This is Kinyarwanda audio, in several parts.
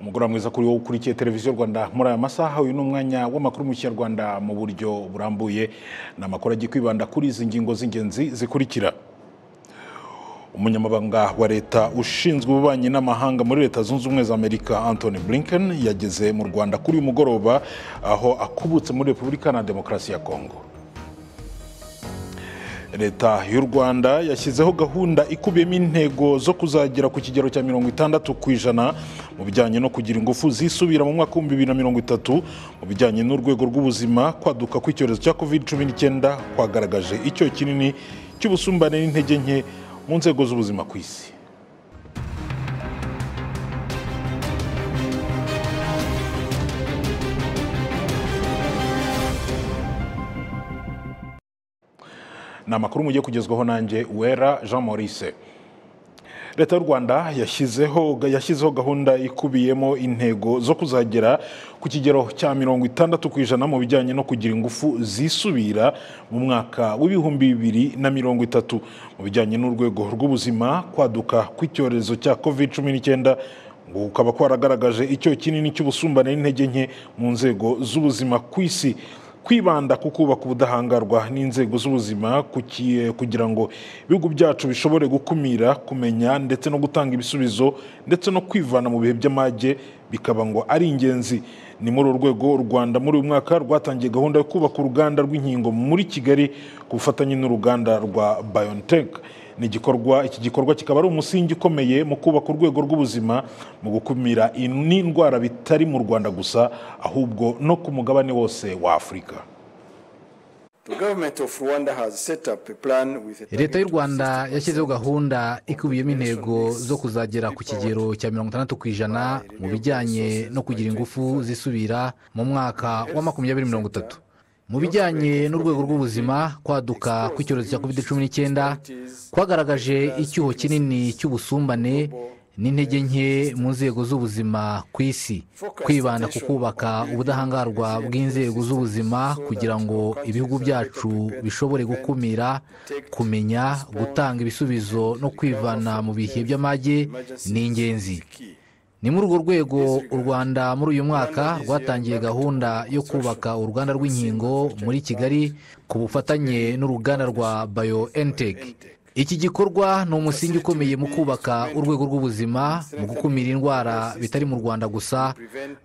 umugoroba mwiza kuri wowe ukurikiye televiziyo rwanda. Muri aya masaha uyu ni umwanya w'amakuru mu kinyarwanda mu buryo burambuye. Ni amakuru agiye kwibanda kuri izi ngingo z'ingenzi zikurikira. Umunyamabanga wa leta ushinzwe ububanyi n'amahanga muri leta zunze ubumwe za amerika anthony blinken yageze mu rwanda kuri uyu mugoroba aho akubutse muri repubulika na demokarasi ya kongo leta y'u rwanda yashyizeho gahunda ikubiyemo intego zo kuzagera ku kigero cya mirongo itandatu ku ijana mu bijyanye no kugira ingufu zisubira mu mwaka w'ibihumbi bibiri na mirongo itatu mu bijyanye n'urwego rw'ubuzima kwaduka kw'icyorezo cya covid cumi n'icyenda kwagaragaje icyo kinini cy'ubusumbane n'intege nke mu nzego z'ubuzima ku isi. Ni amakuru mugiye kugezwaho nanjye wera jean maurice. Leta y'u rwanda yashyizeho gahunda ikubiyemo intego zo kuzagera ku kigero cya mirongo itandatu ku ijana mu bijyanye no kugira ingufu zisubira mu mwaka w'ibihumbi bibiri na mirongo itatu. Mu bijyanye n'urwego rw'ubuzima kwaduka kw'icyorezo cya covid cumi n'icyenda ngo kukaba kwaragaragaje icyo kinini cy'ubusumbane n'intege nke mu nzego z'ubuzima ku isi. Kwibanda ku kubaka ubudahangarwa n'inzego z'ubuzima kugira ngo ibihugu byacu bishobore gukumira kumenya ndetse no gutanga ibisubizo ndetse no kwivana mu bihe by'amage bikaba ngo ari ingenzi. Ni muri uru rwego u rwanda muri uyu mwaka rwatangiye gahunda yo kubaka uruganda rw'inkingo muri kigali ku bufatanye n'uruganda rwa biontech. Ni igikorwa iki gikorwa kikaba ari umusingi ukomeye mu kubaka urwego rw'ubuzima mu gukumira n'indwara bitari mu rwanda gusa ahubwo no ku mugabane wose wa afurika leta y'u rwanda yashyizeho gahunda ikubiyemo intego zo kuzagera ku kigero cya mirongo itandatu ku ijana mu bijyanye no kugira ingufu zisubira mu mwaka wa makumyabiri mirongo itatu. Mu bijyanye n'urwego rw'ubuzima kwaduka kw'icyorezo cya covid cumi n'icyenda kwagaragaje icyuho kinini cy'ubusumbane n'intege nke mu nzego z'ubuzima ku isi. Kwibanda ku kubaka ubudahangarwa bw'inzego z'ubuzima kugira ngo ibihugu byacu bishobore gukumira kumenya gutanga ibisubizo no kwivana mu bihe by'amage ni ingenzi. Ni muri urwo rwego u rwanda muri uyu mwaka rwatangiye gahunda yo kubaka uruganda rw'inkingo muri kigali ku bufatanye n'uruganda rwa biontech. Iki gikorwa ni umusingi ukomeye mu kubaka urwego rw'ubuzima mu gukumira indwara bitari mu rwanda gusa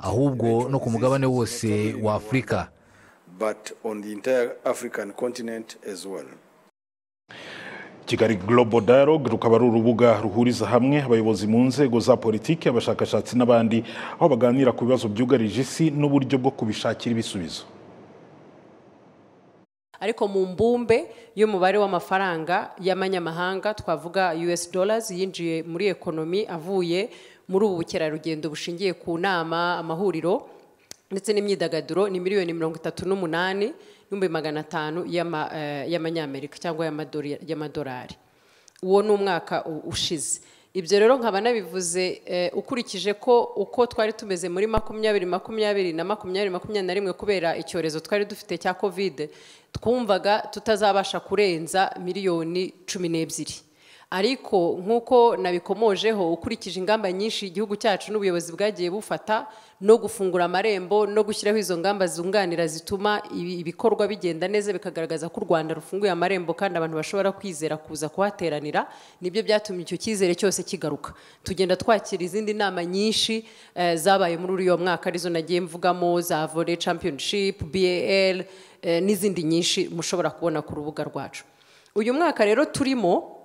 ahubwo no ku mugabane wose wa afurika kigali global dialogue rukaba ari urubuga ruhuriza hamwe abayobozi mu nzego za politiki abashakashatsi n'abandi aho baganira ku bibazo byugarije isi n'uburyo bwo kubishakira ibisubizo. Ariko mu mbumbe y'umubare w'amafaranga y'amanyamahanga twavuga us dollars yinjiye muri ekonomi avuye muri ubu bukerarugendo bushingiye ku nama amahuriro ndetse n'imyidagaduro ni miliyoni mirongo itatu n'umunani n'ibihumbi magana atanu y'amanyamerika cyangwa y'amadolari. Uwo ni umwaka ushize. Ibyo rero nkaba nabivuze ukurikije ko uko twari tumeze muri makumyabiri makumyabiri na makumyabiri makumyabiri na rimwe kubera icyorezo twari dufite cya kovide twumvaga tutazabasha kurenza miliyoni cumi n'ebyiri. Ariko nk'uko nabikomojeho ukurikije ingamba nyinshi igihugu cyacu n'ubuyobozi bwagiye bufata no gufungura amarembo no gushyiraho izo ngamba zunganira zituma ibikorwa bigenda neza bikagaragaza ko u rwanda rufunguye amarembo kandi abantu bashobora kwizera kuza kuhateranira ni byo byatumye icyo cyizere cyose kigaruka. Tugenda twakira izindi nama nyinshi zabaye muri uriya mwaka ari zo nagiye mvugamo za vore championship bal n'izindi nyinshi mushobora kubona ku rubuga rwacu. Uyu mwaka rero turimo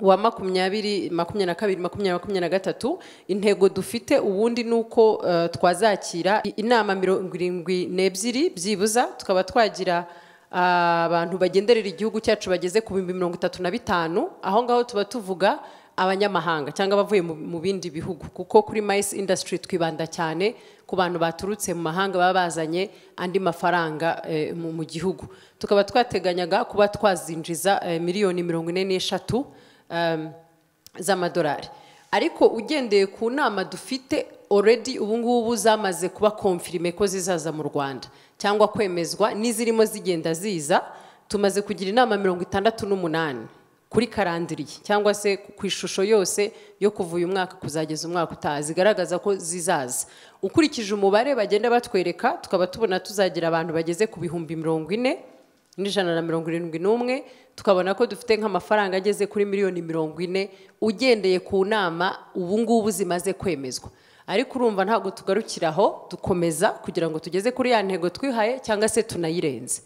wa makumyabiri makumyabiri na kabiri makumyabiri makumyabiri na gatatu intego dufite ubundi ni uko twazakira inama mirongo irindwi n'ebyiri byibuza tukaba twagira abantu bagenderera igihugu cyacu bageze ku bihumbi mirongo itatu na bitanu aho ngaho tuba tuvuga abanyamahanga cyangwa abavuye mu bindi bihugu. Kuko kuri mayisi indasitiri twibanda cyane ku bantu baturutse mu mahanga baba bazanye andi mafaranga mu gihugu. Tukaba twateganyaga kuba twazinjiza miliyoni mirongo ine n'eshatu z'amadolari ariko ugendeye ku nama dufite already ubu ngubu zamaze kuba komfirime ko zizaza mu rwanda. Cyangwa kwemezwa n'izirimo zigenda ziza tumaze kugira inama mirongo itandatu n'umunani kuri karandiriye cyangwa se ku ishusho yose yo kuva uyu mwaka kuzageza umwaka utaha. Zigaragaza ko zizaza. Ukurikije umubare bagenda batwereka tukaba tubona tuzagira abantu bageze ku bihumbi mirongo ine n'ijana na mirongo irindwi n'umwe tukabona ko dufite nk'amafaranga ageze kuri miliyoni mirongo ine ugendeye ku nama ubu ngubu zimaze kwemezwa. Ariko urumva ntabwo tugarukira aho dukomeza kugira ngo tugeze kuri ya ntego twihaye cyangwa se tunayirenze.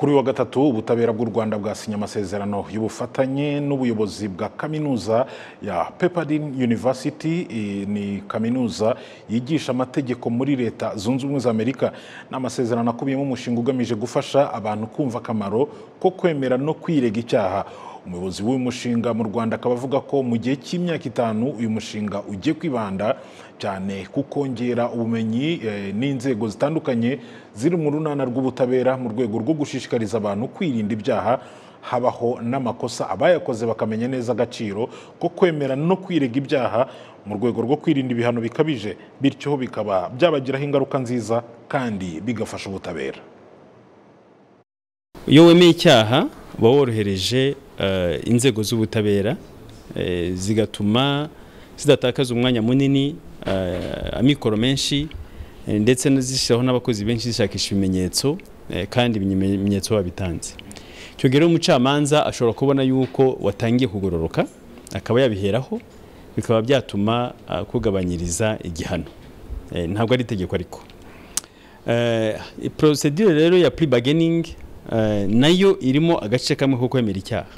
Kuri wa gatatu ubutabera bw'u rwanda bwasinye amasezerano y'ubufatanye n'ubuyobozi bwa kaminuza ya pepperdine university. Ni kaminuza yigisha amategeko muri leta zunze ubumwe za amerika. Ni amasezerano akubiyemo umushinga ugamije gufasha abantu kumva akamaro ko kwemera no kwirega icyaha. Umuyobozi w'uyu mushinga mu rwanda akaba avuga ko mu gihe cy'imyaka itanu uyu mushinga ugiye kwibanda cyane ku kongera ubumenyi eh, n'inzego zitandukanye ziri mu runana rw'ubutabera mu rwego rwo gushishikariza abantu kwirinda ibyaha habaho n'amakosa abayakoze bakamenya neza agaciro ko kwemera no kwirega ibyaha mu rwego rwo kwirinda ibihano bikabije bityo bikaba byabagiraho ingaruka nziza kandi bigafasha ubutabera. Iyo wemeye icyaha uba worohereje inzego z'ubutabera eh, zigatuma zidatakaza umwanya munini eh, amikoro menshi eh, ndetse zishyiraho n'abakozi benshi zishakisha ibimenyetso eh, kandi ibimenyetso babitanze. Icyo gihe umucamanza ashobora kubona yuko watangiye kugororoka akaba yabiheraho bikaba byatuma kugabanyiriza igihano. Eh, ntabwo ari itegeko ariko. Porosedire rero ya puri bageningi na yo irimo agace kamwe ko kwemera icyaha.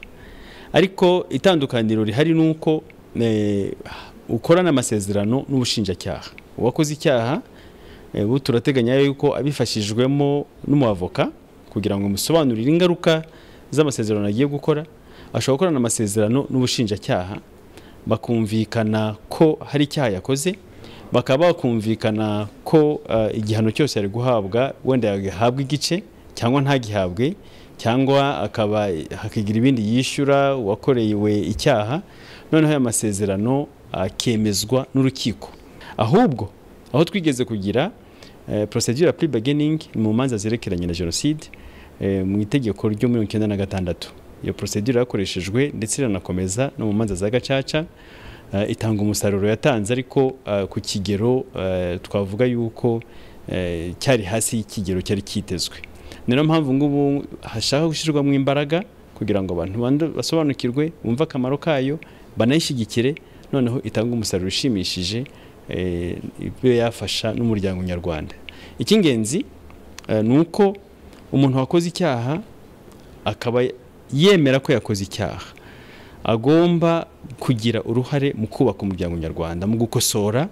Ariko itandukaniro rihari ni uko eh, ukorana amasezerano n'ubushinjacyaha. Uwakoze icyaha eh, ubu turateganya yuko abifashijwemo n'umuavoka kugira ngo amusobanurire ingaruka z'amasezerano agiye gukora. Ashobora gukorana amasezerano n'ubushinjacyaha bakumvikana ko hari icyaha yakoze bakaba bakumvikana ko eh, igihano cyose yari guhabwa wenda yahabwa igice cyangwa ntagihabwe cyangwa akaba hakigira ibindi yishyura uwakorewe icyaha noneho aya masezerano akemezwa n'urukiko. Ahubwo aho twigeze kugira eh, procedure ya plea bargaining ni mu manza zerekeranye na jenoside eh, mu itegeko ryo mirongo icyenda na gatandatu. Iyo procedure yakoreshejwe ndetse iranakomeza no mu manza za gacaca eh, itanga umusaruro yatanze ariko ku kigero twavuga yuko cyari hasi y'ikigero cyari cyitezwe. Ni na yo mpamvu ngubu hashaka gushyirwamo imbaraga kugira ngo abantu basobanukirwe bumve akamaro kayo banayishyigikire noneho itange umusaruro ushimishije eh, ibe yafasha n'umuryango nyarwanda. Icy'ingenzi eh, ni uko umuntu wakoze icyaha akaba yemera ko yakoze icyaha. Agomba kugira uruhare mu kubaka umuryango nyarwanda mu gukosora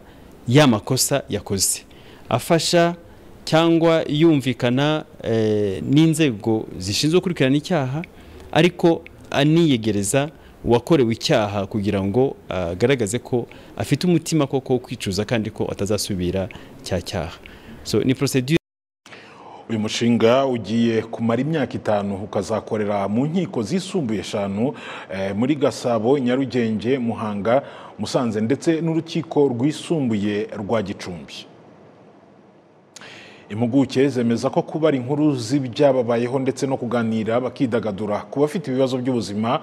ya makosa yakoze. Afasha cyangwa yumvikana eh, n'inzego zishinzwe gukurikirana icyaha ariko aniyegereza uwakorewe icyaha kugira ngo agaragaze ko afite umutima koko wo kwicuza kandi ko atazasubira cya cyaha. Ni procedure uyu mushinga ugiye kumara imyaka itanu ukazakorera mu nkiko zisumbuye eshanu eh, muri gasabo nyarugenge muhanga musanze ndetse n'urukiko rwisumbuye rwa gicumbi. Impuguke zemeza ko kubara inkuru z'ibyababayeho ndetse no kuganira bakidagadura ku bafite ibibazo by'ubuzima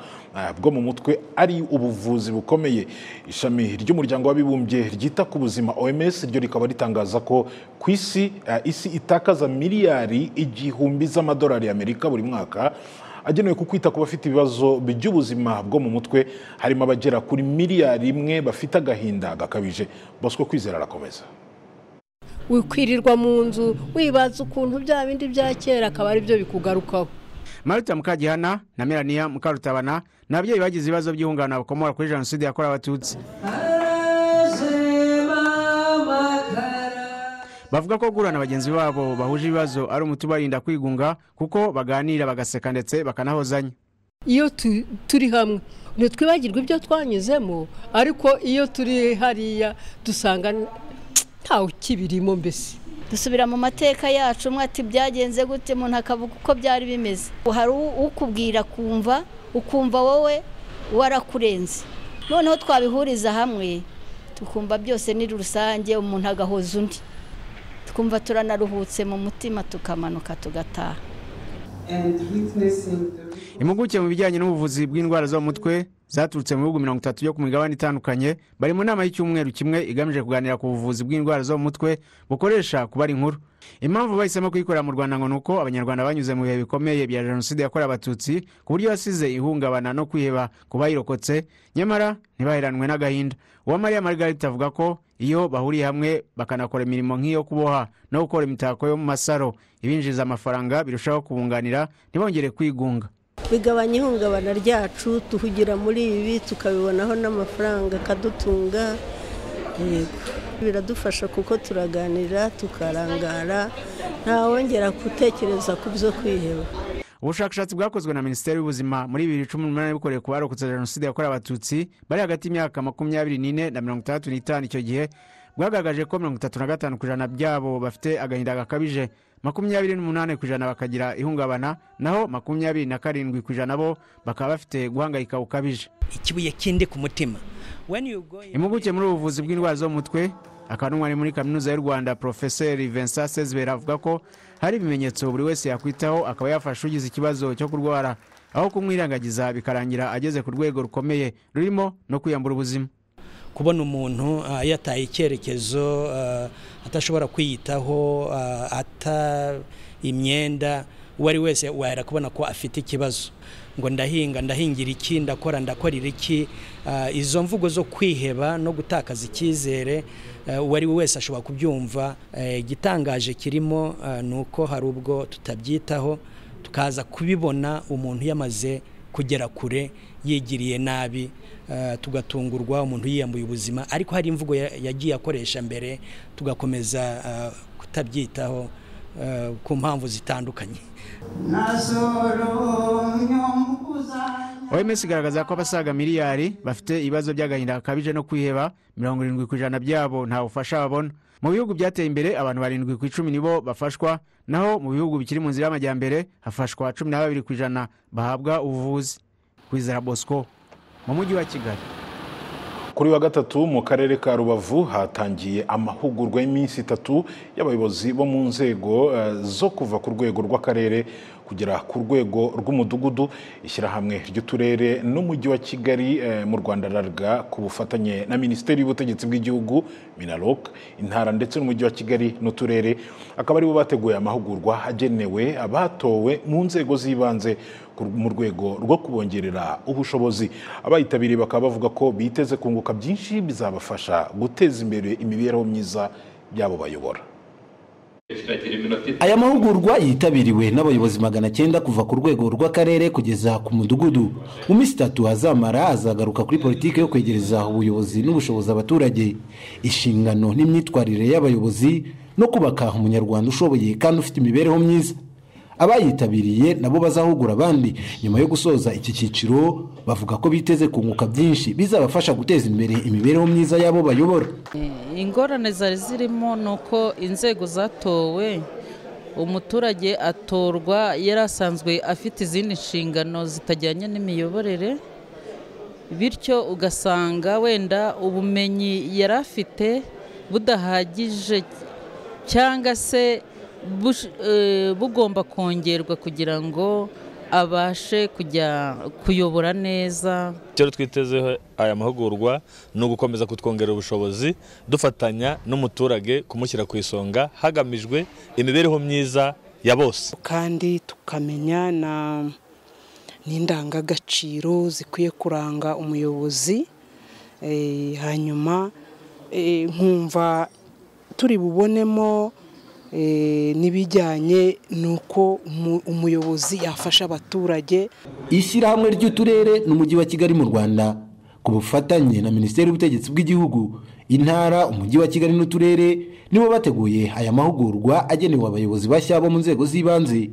bwo mu mutwe ari ubuvuzi bukomeye. Ishami ry'umuryango w'abibumbye ryita ku buzima oms ryo rikaba ritangaza ko ku isi eh, isi itakaza miliyari igihumbi z'amadolari y'amerika buri mwaka agenewe ku kwita ku bafite ibibazo by'ubuzima bwo mu mutwe. Harimo abagera kuri miliyari imwe bafite agahinda gakabije. Bosco kwizera arakomeza. Wikwirirwa mu nzu wibaza ukuntu bya bindi bya kera akaba ari byo bikugarukaho. Marita mukagihana na melania mukarutabana ni ababyeyi bagize ibibazo by'ihungabana bakomora kuri jenoside yakorewe abatutsi. Bavuga ko guhura na bagenzi babo bahuje ibibazo ari umuti ubarinda kwigunga kuko baganira bagaseka ndetse bakanahozanya. Iyo tu- turi hamwe ntitwibagirwe ibyo twanyuzemo ariko iyo turi hariya dusanga ntawe ukibirimo mbese. Dusubira mu mateka yacu umwe ati byagenze gute umuntu akavuga uko byari bimeze? Hari ukubwira kumva ukumva wowe warakurenze. Noneho twabihuriza hamwe tukumva byose ni rusange umuntu agahoza undi. Tukumva turanaruhutse mu mutima tukamanuka tugataha. Impuguke mu bijyanye n'ubuvuzi bw'indwara zo mu mutwe zaturutse mu bihugu mirongo itatu byo ku migabane itandukanye bari mu nama y'icyumweru kimwe igamije kuganira ku buvuzi bw'indwara zo mu mutwe bukoresha kubara inkuru. Impamvu bahisemo kuyikorera mu rwanda ngo ni uko abanyarwanda banyuze mu bihe bikomeye bya jenoside yakorewe abatutsi ku buryo yasize ihungabana no kwiheba ku bayirokotse. Nyamara ntibaheranwe n'agahinda. Uwamariya margarita avuga ko iyo bahuriye hamwe bakanakora imirimo nk'iyo kuboha no gukora imitako yo mu masaro ibinjiza amafaranga birushaho kubunganira ntibongere kwigunga. Bigabanya ihungabana ryacu tuhugira muri ibi tukabibonaho n'amafaranga akadutunga. Yego. Biradufasha kuko turaganira tukarangara ntawongera gutekereza ku byo kwiheba. Ubushakashatsi bwakozwe na minisiteri y'ubuzima muri bibiri cumi n'umunani bukorewe ku barokotse jenoside yakorewe abatutsi bari hagati y'imyaka makumyabiri n'ine na mirongo itandatu n'itanu icyo gihe bwagaragaje ko mirongo itatu na gatanu ku ijana byabo bafite agahinda gakabije. Makumyabiri n'umunani ku ijana bakagira ihungabana naho makumyabiri na karindwi ku ijana bo bakaba bafite guhangayika gukabije. Ikibuye kindi ku mutima. Impuguke muri ubu buvuzi bw'indwara zo mu mutwe akaba n'umwari muri kaminuza y'u rwanda porofeseri vincent sezibera avuga ko hari ibimenyetso buri wese yakwitaho akaba yafasha ugize ikibazo cyo kurwara aho kumwirengagiza bikarangira ageze ku rwego rukomeye rurimo no kwiyambura ubuzima. Kubona umuntu yataye icyerekezo atashobora kwiyitaho ata imyenda uwo ari wese wahera kubona ko afite ikibazo. Ngo ndahinga ndahingira iki ndakora ndakorera iki? Izo mvugo zo kwiheba no gutakaza icyizere uwo ari we wese ashobora kubyumva. Igitangaje kirimo ni uko hari ubwo tutabyitaho tukaza kubibona umuntu yamaze kugera kure yigiriye nabi tugatungurwa umuntu yiyambuye ubuzima ariko hari imvugo yagiye akoresha mbere tugakomeza kutabyitaho ku mpamvu zitandukanye. Oms igaragaza ko abasaga miliyari bafite ibibazo by'agahinda gakabije no kwiheba mirongo irindwi ku ijana byabo nta bufasha babona. Mu bihugu byateye imbere abantu barindwi ku icumi nibo bafashwa naho mu bihugu bikiri mu nzira y'amajyambere hafashwa cumi na babiri ku ijana bahabwa ubuvuzi. Kwizera bosco mu mujyi wa kigali. Kuri wa gatatu mu karere ka rubavu hatangiye amahugurwa y'iminsi itatu y'abayobozi bo mu nzego zo kuva ku rwego rw'akarere kugera ku rwego rw'umudugudu ishyirahamwe ry'uturere n'umujyi wa kigali mu rwanda rarga ku bufatanye na minisiteri y'ubutegetsi bw'igihugu minaloc intara ndetse n'umujyi wa kigali n'uturere. Akaba ari bo bateguye amahugurwa agenewe abatowe mu nzego z'ibanze mu rwego rwo kubongerera ubushobozi. Abayitabiriye bakaba bavuga ko biteze kunguka byinshi bizabafasha guteza imbere imibereho myiza y'abo bayobora. Aya mahugurwa yitabiriwe n'abayobozi magana cyenda kuva ku rwego rw'akarere kugeza ku mudugudu. Mu minsi itatu azamara azagaruka kuri politiki yo kwegereza ubuyobozi n'ubushobozi abaturage. Inshingano n'imyitwarire y'abayobozi no kubaka umunyarwanda ushoboye kandi ufite imibereho myiza. Abayitabiriye nabo bazahugura abandi. Nyuma yo gusoza iki cyiciro bavuga ko biteze kunguka byinshi bizabafasha guteza imbere imibereho myiza y'abo bayobora. Ingorane zari zirimo ni uko inzego zatowe umuturage atorwa yari asanzwe afite izindi nshingano zitajyanye n'imiyoborere bityo ugasanga wenda ubumenyi yari afite budahagije cyangwa se bugomba kongerwa kugira ngo abashe kujya kuyobora neza. Icyo twitezeho aya mahugurwa ni ugukomeza kutwongerera ubushobozi dufatanya n'umuturage kumushyira ku isonga hagamijwe imibereho myiza ya bose. Kandi tukamenya n'indangagaciro zikwiye kuranga umuyobozi hanyuma nkumva turi bubonemo n'ibijyanye n'uko umuyobozi yafasha abaturage. Ishyirahamwe ry'uturere n'umujyi wa kigali mu rwanda. Ku bufatanye na minisiteri y'ubutegetsi bw'igihugu intara umujyi wa kigali n'uturere nibo bateguye aya mahugurwa agenewe abayobozi bashya bo mu nzego z'ibanze.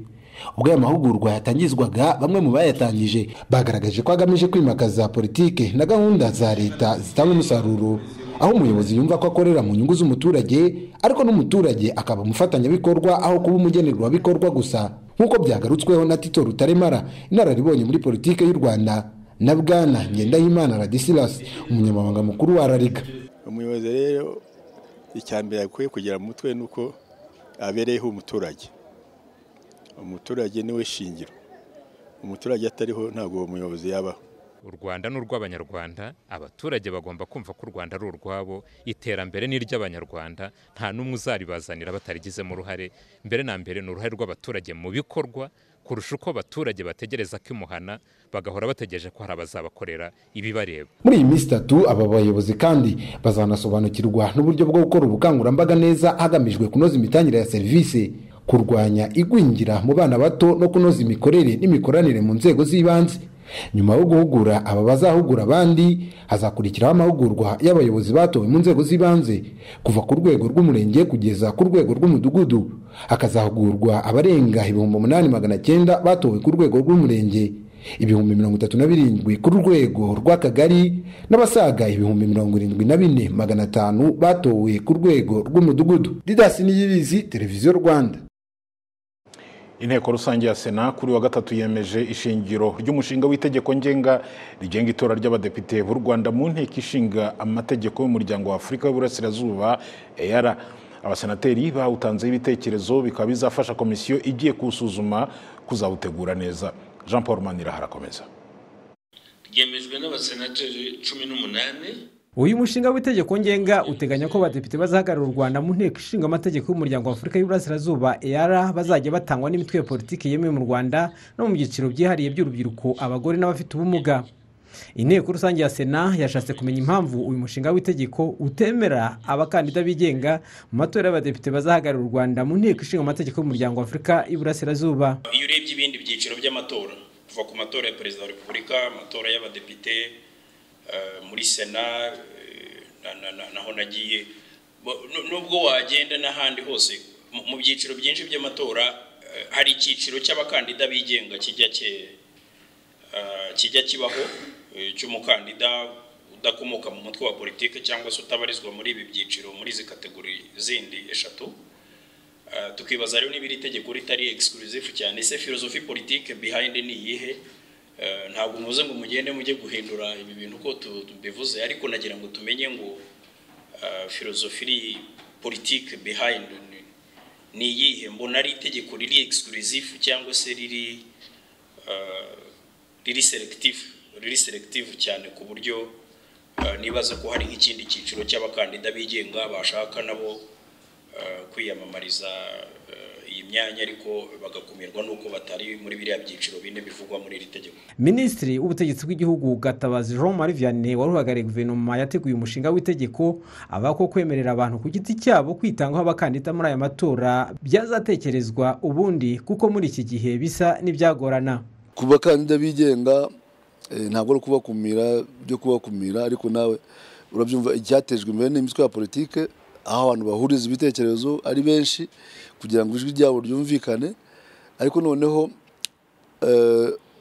Ubwo aya mahugurwa yatangizwaga bamwe mu bayatangije bagaragaje ko agamije kwimakaza politike na gahunda za leta zitanga umusaruro. Aho umuyobozi yumva ko akorera mu nyungu z'umuturage ariko n'umuturage akaba umufatanyabikorwa aho kuba umugenerwabikorwa gusa nk'uko byagarutsweho na tito rutaremara inararibonye muri politiki y'u rwanda na bwana ngendahimana radisilas umunyamabanga mukuru wa rariga. Umuyobozi rero icya mbere akwiye kugira mu mutwe ni uko abereyeho umuturage. Umuturage ni we shingiro. Umuturage atariho ntabwo uwo muyobozi yabaho. U rwanda ni urw'abanyarwanda abaturage bagomba kumva ko u rwanda ari urwabo iterambere ni iry'abanyarwanda nta n'umwe uzaribazanira batarigizemo uruhare. Mbere na mbere ni uruhare rw'abaturage mu bikorwa kurusha uko abaturage bategereza ko imuhana bagahora bategereje ko hari abazabakorera ibibareba. Muri iyi minsi itatu aba bayobozi kandi bazanasobanukirwa n'uburyo bwo gukora ubukangurambaga neza hagamijwe kunoza imitangire ya serivisi kurwanya igwingira mu bana bato no kunoza imikorere n'imikoranire mu nzego z'ibanze. Nyuma yo guhugura aba bazahugura abandi hazakurikiraho amahugurwa y'abayobozi batowe mu nzego z'ibanze kuva ku rwego rw'umurenge kugeza ku rwego rw'umudugudu. Hakazahugurwa abarenga ibihumbi umunani magana cyenda batowe ku rwego rw'umurenge ibihumbi mirongo itatu na birindwi ku rwego rw'akagari n'abasaga ibihumbi mirongo irindwi na bine magana atanu batowe ku rwego rw'umudugudu. Didasi niyibizi televiziyo rwanda. Inteko rusange ya sena kuri wa gatatu yemeje ishingiro ry'umushinga w'itegeko ngenga rigenga itora ry'abadepite b'u rwanda mu nteko ishinga amategeko y'umuryango wa afurika y'uburasirazuba eyara abasenateri bawutanzeho ibitekerezo bikaba bizafasha komisiyo igiye kuwusuzuma kuzawutegura neza. Jean paul manira harakomeza ryemejwe n'abasenateri cumi n'umunani uyu mushinga w'itegeko ngenga uteganya ko abadepite bazahagarara u rwanda mu nteko ishinga amategeko y'umuryango wa afurika y'uburasirazuba eyara bazajya batangwa n'imitwe ya politiki yemewe mu rwanda no mu byiciro byihariye by'urubyiruko abagore n'abafite ubumuga. Inteko rusange ya sena yashatse kumenya impamvu uyu mushinga w'itegeko utemera abakandida bigenga mu matora y'abadepite bazahagarara u rwanda mu nteko ishinga amategeko y'umuryango wa afurika y'uburasirazuba. Iyo urebye ibindi byiciro by'amatora kuva ku matora ya perezida wa repubulika amatora y'abadepite muri sena naho nagiye. Nubwo wagenda n'ahandi hose mu byiciro byinshi by'amatora hari icyiciro cy'abakandida bigenga kijya kibaho cy'umukandida udakomoka mu mutwe wa politiki cyangwa se utabarizwa muri ibi byiciro muri izi kategori zindi eshatu. Tukibaza rero niba iri tegeko ritari exclusive cyane ese filozofi politike behind ni iyihe? Ntabwo muze ngo mugende mujye guhindura ibi bintu uko tubivuze ariko nagira ngo tumenye ngo filozofi iri politike behind ni iyihe? Mbona ari itegeko riri exclusive cyangwa se riri riri selective riri selective cyane ku buryo nibaza ko hari nk'ikindi cyiciro cy'abakandida bigenga bashaka nabo kwiyamamariza iyi myanya ariko bagakumirwa n'uko batari muri biriya byiciro bine bivugwa muri iri tegeko. Minisitiri w'ubutegetsi bw'igihugu gatabazi jean marie vianney wari uhagarariye guverinoma yateguye umushinga w'itegeko avuga ko kwemerera abantu ku giti cyabo kwitangaho abakandida muri aya matora byazatekerezwa ubundi kuko muri iki gihe bisa n'ibyagorana. Ku bakandida bigenga ntabwo ari ukubakumira byo kubakumira ariko nawe urabyumva icyatejwe imbere n'imitwe ya politike aho abantu bahuriza ibitekerezo ari benshi kugira ngo ijwi ryabo ryumvikane. Ariko noneho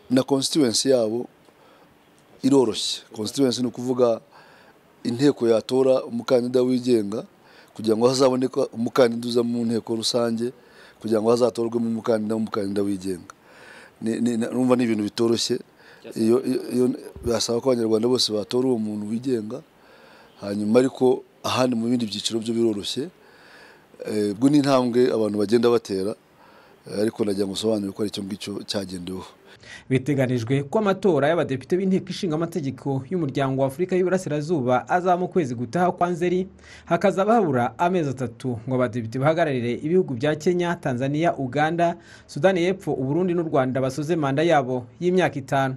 na constituency yabo iroroshye. Constituency ni ukuvuga inteko yatora umukandida wigenga kugira ngo hazaboneke umukandida uza mu nteko rusange kugira ngo hazatorwemo umukandida w'umukandida wigenga. Numva ni ibintu bitoroshye. Iyo birasaba ko abanyarwanda bose batora uwo muntu wigenga hanyuma ariko ahandi mu bindi byiciro byo biroroshye ubwo ni intambwe abantu bagenda batera ariko nagira ngo usobanure ko ari icyo ngicyo cyagendeweho. Biteganijwe ko amatora y'abadepite b'inteko ishinga amategeko y'umuryango wa afurika y'uburasirazuba azaba mu kwezi gutaha kwa nzeri hakazaba habura amezi atatu ngo abadepite bahagararire ibihugu bya kenya tanzania uganda sudani y'epfo uburundi n'u rwanda basoze manda yabo y'imyaka itanu.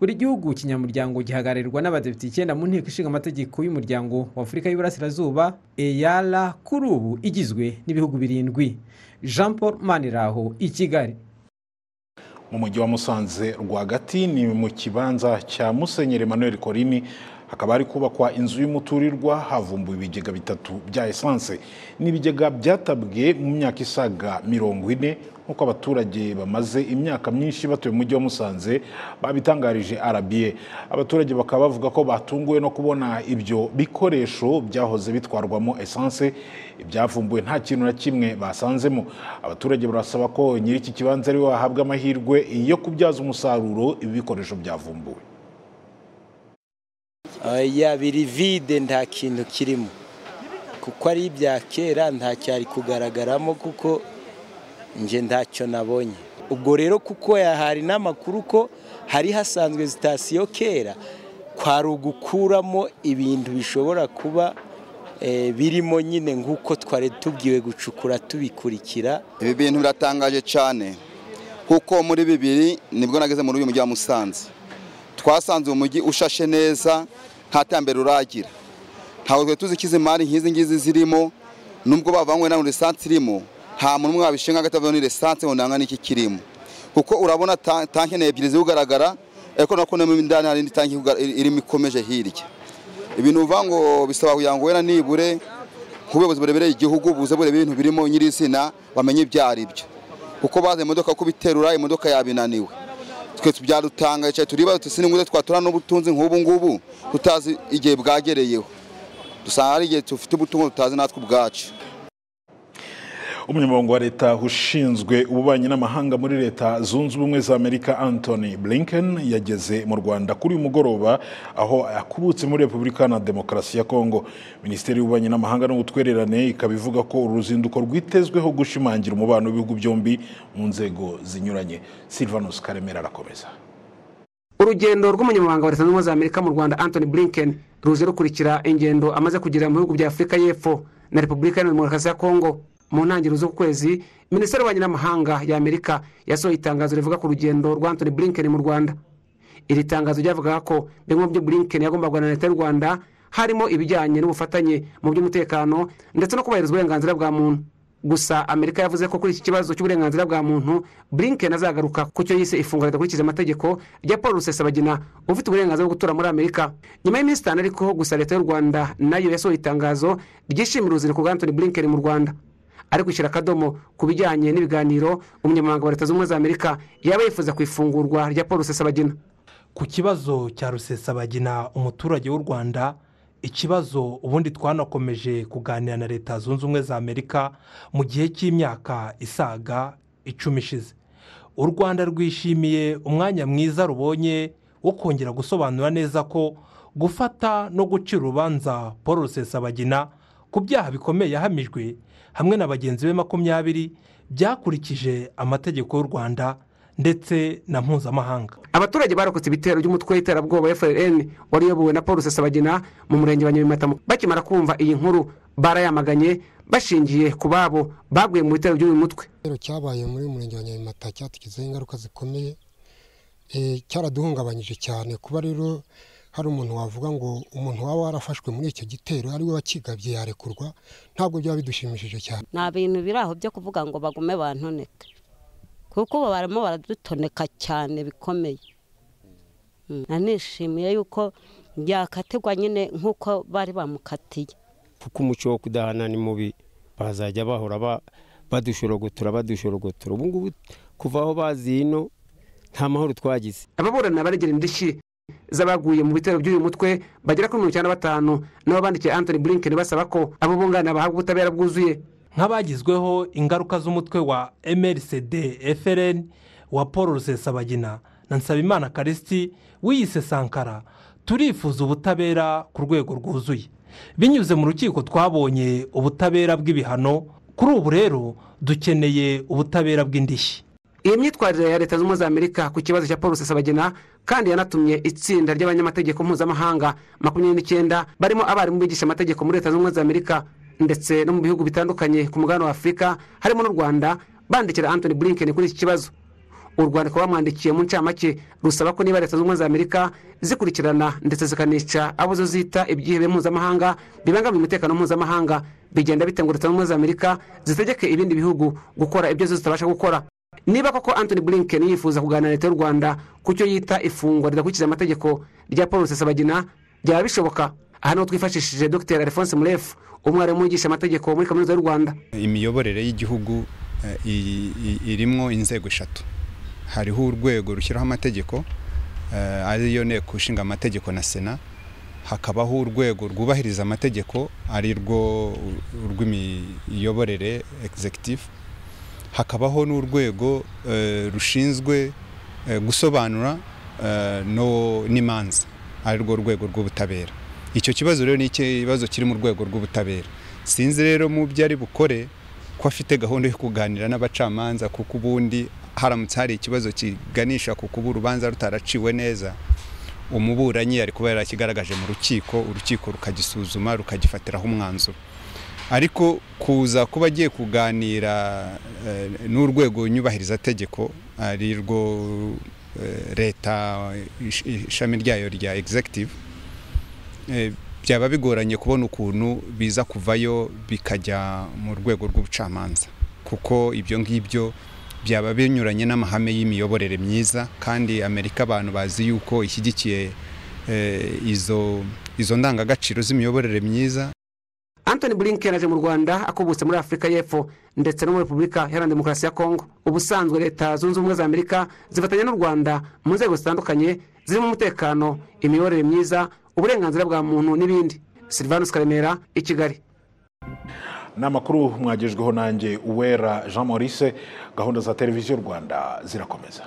Buri gihugu kinyamuryango gihagararirwa n'abadepite icyenda mu nteko ishinga amategeko y'umuryango wa afurika y'uburasirazuba eyara kuri ubu igizwe n'ibihugu birindwi. Jean paul maniraho i kigali. Mu mujyi wa musanze rwagati ni mu kibanza cya musenyeri emmanuel korini hakaba hari kubakwa inzu y'umuturirwa havumbuwe ibigega bitatu bya esanse ni ibigega byatabwe mu myaka isaga mirongo ine nk'uko abaturage bamaze imyaka myinshi batuye mu mujyi wa musanze babitangarije rba abaturage bakaba bavuga ko batunguwe no kubona ibyo bikoresho byahoze bitwarwamo esanse ibyavumbuwe nta kintu na kimwe basanzemo. Abaturage barasaba ko nyiri iki kibanza ari we wahabwa amahirwe yo kubyaza umusaruro ibi bikoresho byavumbuwe biri vide nta kintu kirimo. Kuko ari ibya kera nta cyari kugaragaramo kuko nje ntacyo nabonye. Ubwo rero kuko hari n'amakuru ko hari hasanzwe sitasiyo kera kwari ugukuramo ibintu bishobora kuba eh, birimo nyine nk'uko twari tubwiwe gucukura tubikurikira. Ibi bintu biratangaje cyane kuko muri bibiri ni bwo nageze muri uyu mujyi wa musanze. Twasanze uyu mujyi ushashe neza nta terambere uragira ntabwo twari tuzi ko izi mari nk'izi ngizi zirimo nubwo bavanywe na lisansi irimo nta muntu umwe wabishinga hagati avuga ni lisansi ngo nanga n'iki kirimo. Kuko urabona ta- tanki ni ebyiri ziwugaragara ariko nako indani hari indi tanki irimo ikomeje hirya. Ibintu uvuga ngo bisaba kugira ngo wera nibure nk'ubuyobozi burebereye igihugu buze bureba ibintu birimo nyirizina bamenye ibyo ari byo. Kuko baza imodoka kubiterura imodoka yabinaniwe. Twe byadutangaje cyane turibaza tusi n'inguze twatura n'ubutunzi nk'ubu ngubu tutazi igihe bwagereyeho. Dusanga hari igihe dufite ubutunzi tutazi natwe ubwacu. Umunyamabanga wa leta ushinzwe ububanyi n'amahanga muri leta zunze ubumwe za amerika anthony blinken yageze mu rwanda kuri uyu mugoroba aho akubutse muri repubulika na demokarasi ya kongo minisiteri y'ububanyi n'amahanga n'ubutwererane ikaba ivuga ko uru ruzinduko rwitezweho gushimangira umubano w'ibihugu byombi mu nzego zinyuranye. Silvanus karemera arakomeza. Urugendo rw'umunyamabanga wa leta zunze ubumwe za amerika mu rwanda anthony blinken ruje rukurikira ingendo amaze kugirira mu bihugu bya afurika y'epfo na repubulika iharanira demokarasi ya kongo mu ntangiriro z'uku kwezi minisiteri y'ububanyi n'amahanga ya amerika yasohoye itangazo rivuga ku rugendo rwa anthony blinken mu rwanda. Iri tangazo ryavugaga ko bimwe mu byo blinken yagombaga guhana na leta y'u rwanda harimo ibijyanye n'ubufatanye mu by'umutekano ndetse no kubahiriza uburenganzira bwa muntu. Gusa amerika yavuze ko kuri iki kibazo cy'uburenganzira bwa muntu blinken azagaruka ku cyo yise ifunguro ridakurikije amategeko rya paul rusesabagina ufite uburenganzira bwo gutura muri amerika. Nyuma y'iminsi itanu ariko gusa leta y'u rwanda na yo yasohoye itangazo ryishimira uruzinduko rwa anthony blinken mu rwanda. Ari gushyira akadomo ku bijyanye n'ibiganiro umunyamabanga wa leta zunze ubumwe za amerika yaba yifuza ku ifungurwa rya paul rusesabagina. Ku kibazo cya rusesabagina umuturage w'u rwanda ikibazo ubundi twanakomeje kuganira na leta zunze ubumwe za amerika mu gihe cy'imyaka isaga icumi ishize. U rwanda rwishimiye umwanya mwiza rubonye wo kongera gusobanura neza ko gufata no gucira urubanza paul rusesabagina ku byaha bikomeye yahamijwe hamwe na bagenzi be makumyabiri byakurikije amategeko y'u rwanda ndetse na mpuzamahanga. Abaturage barokotse ibitero by'umutwe w'iterabwoba frn wari uyobowe na paul rusesabagina mu murenge wa nyabimata bakimara kumva iyi nkuru barayamaganye bashingiye ku babo baguye mu bitero by'uyu mutwe. Igitero cyabaye muri uyu murenge wa nyabimata cyatugizeho ingaruka zikomeye Eh, cyaraduhungabanyije cyane kuba rero hari umuntu wavuga ngo umuntu waba warafashwe muri icyo gitero ari we wakigabye yarekurwa ntabwo byaba bidushimishije cyane. Nta bintu biri aho byo kuvuga ngo bagume bantoneke kuko ubu barimo baradutoneka cyane bikomeye. Mm, nanishimiye yuko byakategwa nyine nk'uko bari bamukatiye. Kuko umuco wo kudahana ni mubi bazajya bahora ba- badushorogotora badushorogotora ubu ngubu kuva aho bazi ino nta mahoro twagize. Ababurana baregera indishyi z'abaguye mu bitero by'uyu mutwe bagera kuri mirongo icyenda na batanu nabo bandikiye anthony blinken basaba ko abo bunganira bahabwa ubutabera bwuzuye. Nk'abagizweho ingaruka z'umutwe wa mrcd frn wa paul rusesabagina na nsabimana karisiti wiyise sankara turifuza ubutabera ku rwego rwuzuye. Binyuze mu rukiko twabonye ubutabera bw'ibihano kuri ubu rero dukeneye ubutabera bw'indishyi. Iyi myitwarire ya leta zunze ubumwe za amerika ku kibazo cya paul rusesabagina kandi yanatumye itsinda ry'abanyamategeko mpuzamahanga makumyabiri n'icyenda barimo abarimu bigisha amategeko muri leta zunze ubumwe za amerika ndetse no mu bihugu bitandukanye ku mugabane wa afurika harimo n'u rwanda bandikira anthony blinken kuri iki kibazo. U rwanda rukaba bamwandikiye mu ncamake rusaba ko niba leta zunze ubumwe za amerika zikurikirana ndetse zikanica abo zo zita ibyihebe mpuzamahanga bibangamiye umutekano mpuzamahanga bigenda bitenga leta zunze ubumwe za amerika zitegeke ibindi bihugu gukora ibyo zo zitabasha gukora. Niba koko anthony blinken yifuza kuganira leta y'u rwanda ku cyo yita ifungwa ridakurikije amategeko rya paul rusesabagina byaba bishoboka. Aha ni ho twifashishije dr. Alphonse murefu umwarimu wigisha amategeko muri kaminuza y'u rwanda. Imiyoborere y'igihugu eh, irimo inzego eshatu. Hariho urwego rushyiraho amategeko eh, ariyo nteko ishinga amategeko na sena. Hakabaho urwego rwubahiriza amategeko ari rwo rw'imiyoborere executive. Hakabaho n'urwego eh, rushinzwe eh, gusobanura eh, no n'imanza ari rwo rwego rw'ubutabera. Icyo kibazo rero ni ikibazo kiri mu rwego rw'ubutabera. Sinzi rero mu byo ari bukore ko afite gahunda yo kuganira n'abacamanza kuko ubundi haramutse hari ikibazo kiganisha ku kuba urubanza rutaraciwe neza. Umuburanyi yari kuba yarakigaragaje mu rukiko urukiko rukagisuzuma rukagifatiraho umwanzuro. Ariko kuza kuba agiye kuganira n'urwego nyubahirizategeko ari rwo leta ishami ryayo rya executive byaba bigoranye kubona ukuntu biza kuvayo bikajya mu rwego rw'ubucamanza. Kuko ibyo ngibyo byaba binyuranye n'amahame y'imiyoborere myiza kandi amerika abantu bazi yuko ishyigikiye izo ndangagaciro z'imiyoborere myiza. Anthony Blinken aje mu Rwanda akubutse muri Afurika y'Epfo ndetse no muri Repubulika Iharanira Demokarasi ya Kongo ubusanzwe leta zunze ubumwe za Amerika zifatanya n'u Rwanda mu nzego zitandukanye zirimo umutekano imiyoborere myiza uburenganzira bwa muntu n'ibindi. Silvanus Karemera i Kigali. Ni amakuru mwagejweho nanjye uwera jean maurice gahunda za televiziyo rwanda zirakomeza.